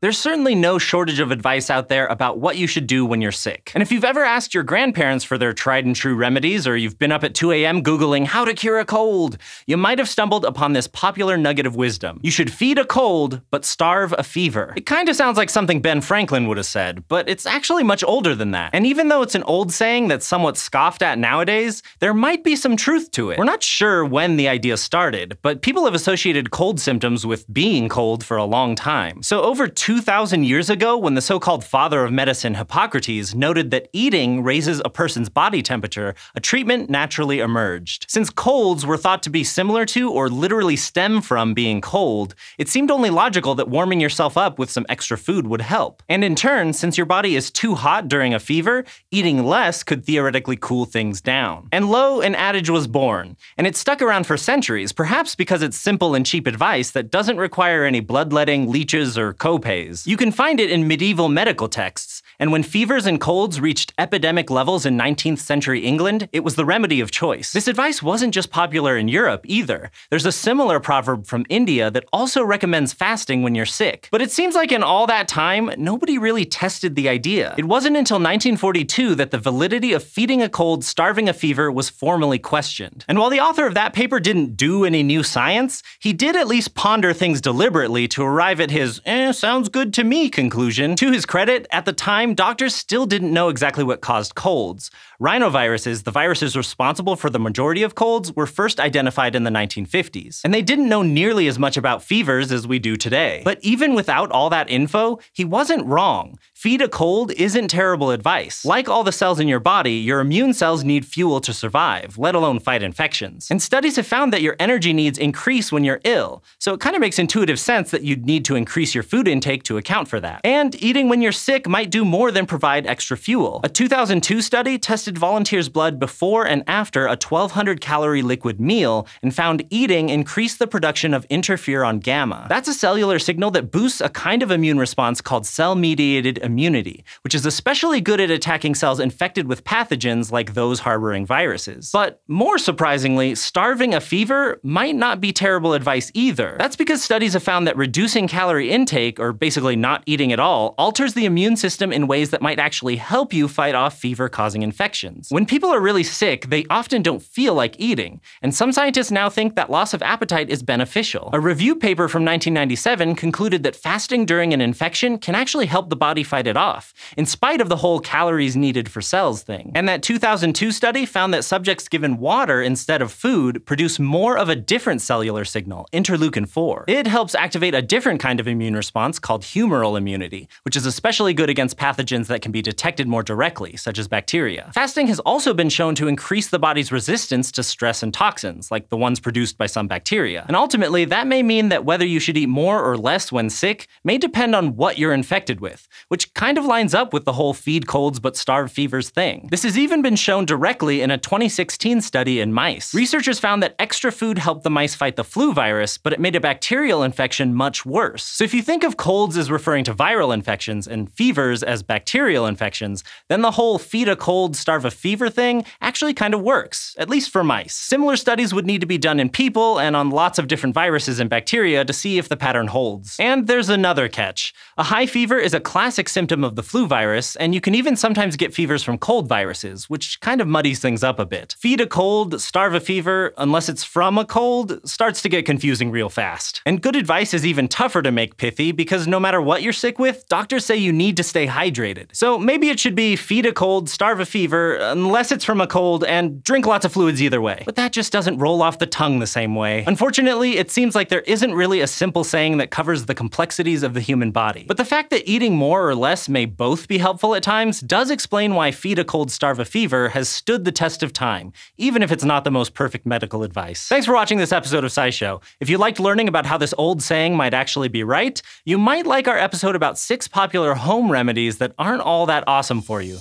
There's certainly no shortage of advice out there about what you should do when you're sick. And if you've ever asked your grandparents for their tried and true remedies, or you've been up at 2 a.m. Googling how to cure a cold, you might have stumbled upon this popular nugget of wisdom. You should feed a cold, but starve a fever. It kinda sounds like something Ben Franklin would have said, but it's actually much older than that. And even though it's an old saying that's somewhat scoffed at nowadays, there might be some truth to it. We're not sure when the idea started, but people have associated cold symptoms with being cold for a long time. So over 2,000 years ago, when the so called father of medicine Hippocrates noted that eating raises a person's body temperature, a treatment naturally emerged. Since colds were thought to be similar to or literally stem from being cold, it seemed only logical that warming yourself up with some extra food would help. And in turn, since your body is too hot during a fever, eating less could theoretically cool things down. And lo, an adage was born, and it stuck around for centuries, perhaps because it's simple and cheap advice that doesn't require any bloodletting, leeches, or copays You can find it in medieval medical texts, and when fevers and colds reached epidemic levels in 19th century England, it was the remedy of choice. This advice wasn't just popular in Europe either. There's a similar proverb from India that also recommends fasting when you're sick. But it seems like in all that time, nobody really tested the idea. It wasn't until 1942 that the validity of feeding a cold, starving a fever was formally questioned. And while the author of that paper didn't do any new science, he did at least ponder things deliberately to arrive at his, eh, sounds sounds good to me conclusion. To his credit, at the time, doctors still didn't know exactly what caused colds. Rhinoviruses, the viruses responsible for the majority of colds, were first identified in the 1950s. And they didn't know nearly as much about fevers as we do today. But even without all that info, he wasn't wrong. Feed a cold isn't terrible advice. Like all the cells in your body, your immune cells need fuel to survive, let alone fight infections. And studies have found that your energy needs increase when you're ill, so it kind of makes intuitive sense that you'd need to increase your food intake to account for that. And eating when you're sick might do more than provide extra fuel. A 2002 study tested volunteers' blood before and after a 1200 calorie liquid meal and found eating increased the production of interferon gamma. That's a cellular signal that boosts a kind of immune response called cell mediated immunity, which is especially good at attacking cells infected with pathogens like those harboring viruses. But more surprisingly, starving a fever might not be terrible advice either. That's because studies have found that reducing calorie intake, or basically not eating at all, alters the immune system in ways that might actually help you fight off fever causing infections. When people are really sick, they often don't feel like eating, and some scientists now think that loss of appetite is beneficial. A review paper from 1997 concluded that fasting during an infection can actually help the body fight fight it off, in spite of the whole calories needed for cells thing. And that 2002 study found that subjects given water instead of food produce more of a different cellular signal, interleukin 4. It helps activate a different kind of immune response called humoral immunity, which is especially good against pathogens that can be detected more directly, such as bacteria. Fasting has also been shown to increase the body's resistance to stress and toxins, like the ones produced by some bacteria. And ultimately, that may mean that whether you should eat more or less when sick may depend on what you're infected with, kind of lines up with the whole feed colds but starve fevers thing. This has even been shown directly in a 2016 study in mice. Researchers found that extra food helped the mice fight the flu virus, but it made a bacterial infection much worse. So if you think of colds as referring to viral infections and fevers as bacterial infections, then the whole feed a cold, starve a fever thing actually kind of works, at least for mice. Similar studies would need to be done in people and on lots of different viruses and bacteria to see if the pattern holds. And there's another catch. A high fever is a classic symptom of the flu virus, and you can even sometimes get fevers from cold viruses, which kind of muddies things up a bit. Feed a cold, starve a fever, unless it's from a cold, starts to get confusing real fast. And good advice is even tougher to make pithy because no matter what you're sick with, doctors say you need to stay hydrated. So maybe it should be feed a cold, starve a fever, unless it's from a cold, and drink lots of fluids either way. But that just doesn't roll off the tongue the same way. Unfortunately, it seems like there isn't really a simple saying that covers the complexities of the human body. But the fact that eating more or less less may both be helpful at times does explain why feed a cold starve a fever has stood the test of time, even if it's not the most perfect medical advice. Thanks for watching this episode of SciShow. If you liked learning about how this old saying might actually be right, you might like our episode about six popular home remedies that aren't all that awesome for you.